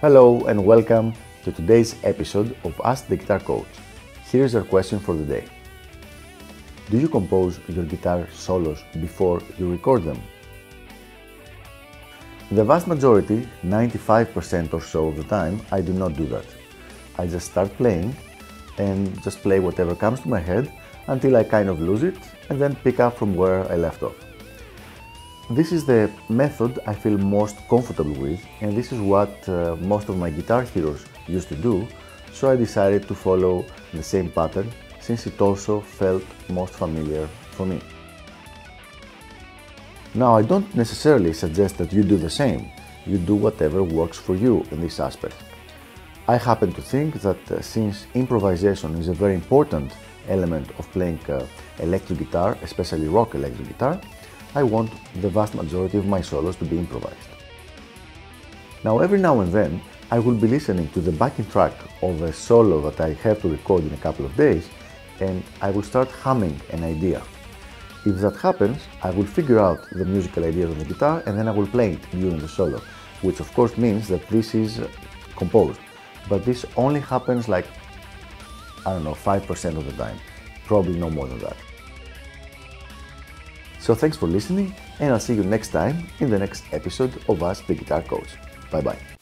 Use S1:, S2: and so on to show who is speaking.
S1: Hello and welcome to today's episode of Ask the Guitar Coach. Here's our question for the day. Do you compose your guitar solos before you record them? The vast majority, 95% or so of the time, I do not do that. I just start playing and just play whatever comes to my head until I kind of lose it and then pick up from where I left off. This is the method I feel most comfortable with and this is what uh, most of my guitar heroes used to do, so I decided to follow the same pattern since it also felt most familiar for me. Now I don't necessarily suggest that you do the same, you do whatever works for you in this aspect. I happen to think that uh, since improvisation is a very important element of playing uh, electric guitar, especially rock electric guitar, I want the vast majority of my solos to be improvised. Now every now and then I will be listening to the backing track of a solo that I have to record in a couple of days and I will start humming an idea. If that happens, I will figure out the musical idea on the guitar and then I will play it during the solo, which of course means that this is composed. But this only happens like, I don't know, 5% of the time, probably no more than that. So thanks for listening and I'll see you next time in the next episode of Ask the Guitar Coach. Bye bye.